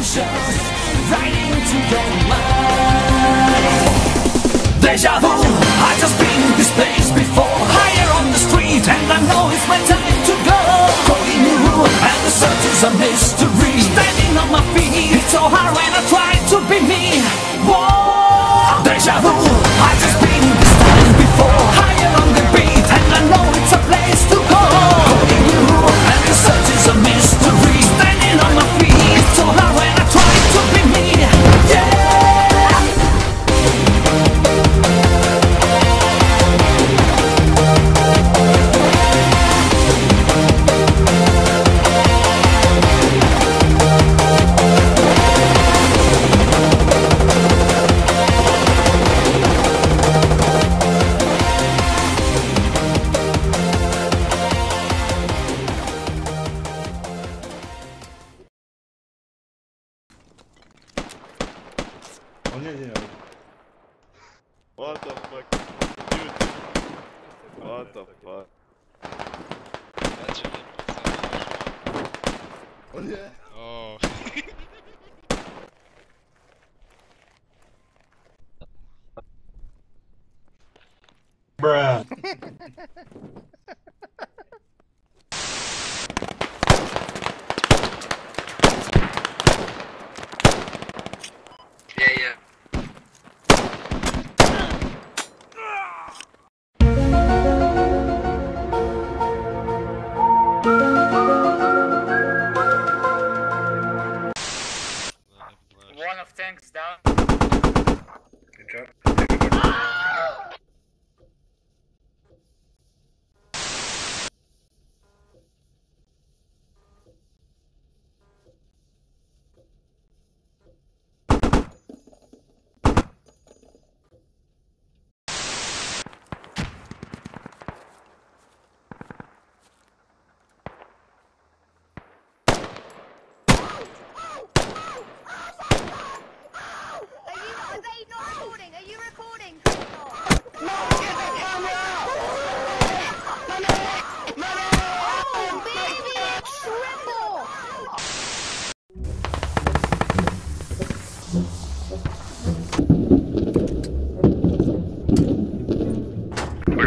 emotions right into your mind. Deja vu, I just been in this place before. Higher on the street, and I know it's my time to go. Calling you, and the search is a mystery. Standing on my feet, it's so hard when I try to be me. Whoa, deja vu, O nie, nie, nie. What the fuck? Dude. What the fuck? Dlaczego nie O nie! O. Yeah, oh. Good job.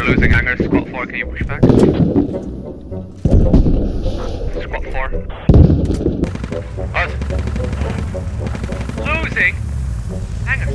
We're losing hangar. Squad 4, can you push back? Squad 4. What? Losing? Hangar.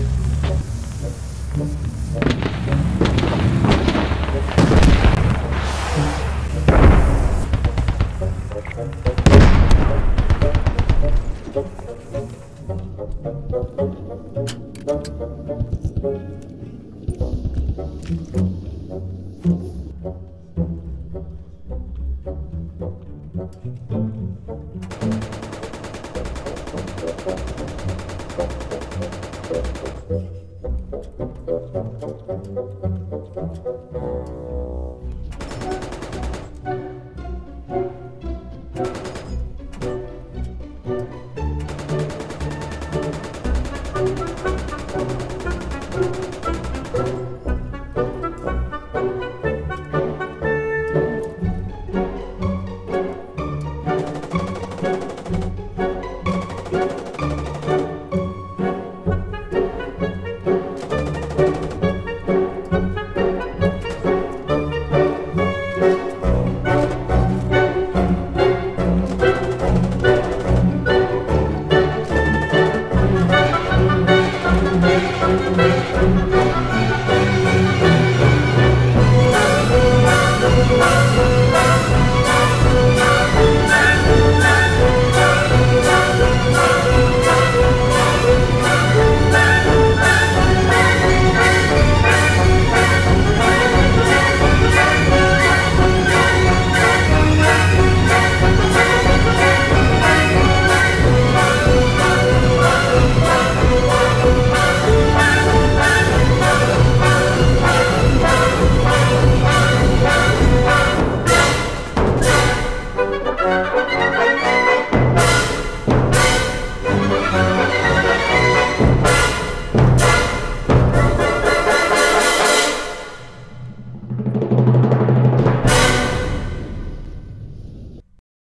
people.